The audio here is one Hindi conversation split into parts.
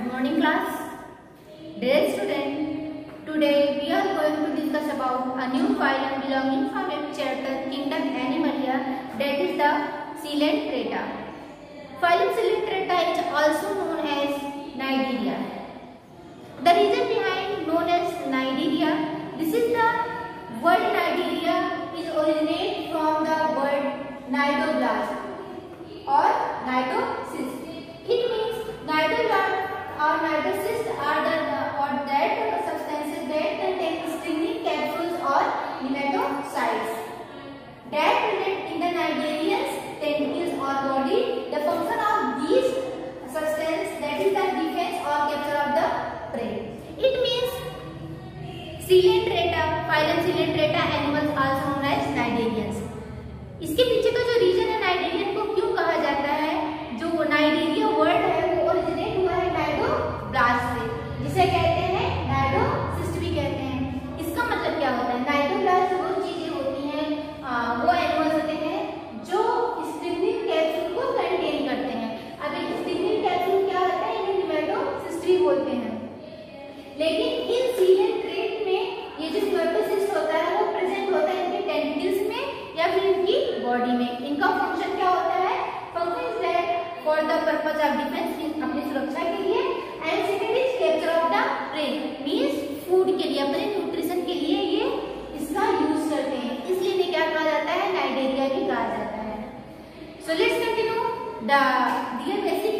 Good morning class. Dear student, today we are going to discuss about a new phylum belonging from the chapter Kingdom Animalia that is the Coelenterata. Phylum Coelenterata is also known as Nigeria. The reason behind no coelenterata phylums coelenterata animals all summarise cnidarians इसके पीछे का जो रीजन है नाइडेरियन को क्यों कहा जाता है? बॉडी में। इनका फ़ंक्शन क्या होता है? Function is that for the purpose of defence अपनी सुरक्षा के लिए and second is capture of the prey means food के लिए, अपने न्यूट्रिशन के लिए ये इसका यूज़ करते हैं। इसलिए इन्हें क्या कहा जाता है? नाइडेरिया भी कहा जाता है। So let's continue the dear basic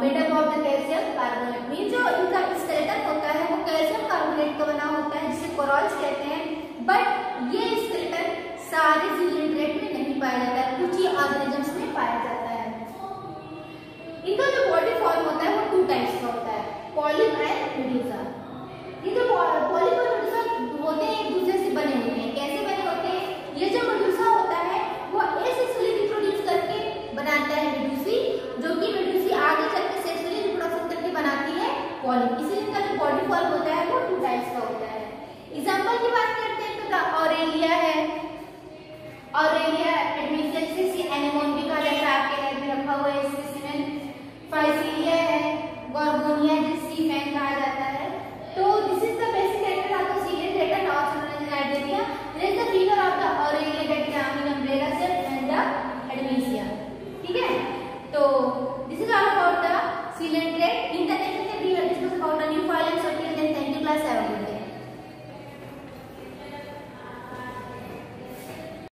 metal of the calcium carbonate mean जो इनका स्केलेटन होता है, वो कैल्शियम कार्बोनेट का बना होता है, जिसे कोरॉल्स कहते हैं। बट ये स्केलेटन सारे सिलिंड्रेट में नहीं पाया जाता है, कुछ ही ऑर्गेनिजम्स में पाया जाता है। इनका जो बॉडी फॉर्म होता है, वो टू टाइप्स का होता है पॉलीमर एंड मेडुसा Иване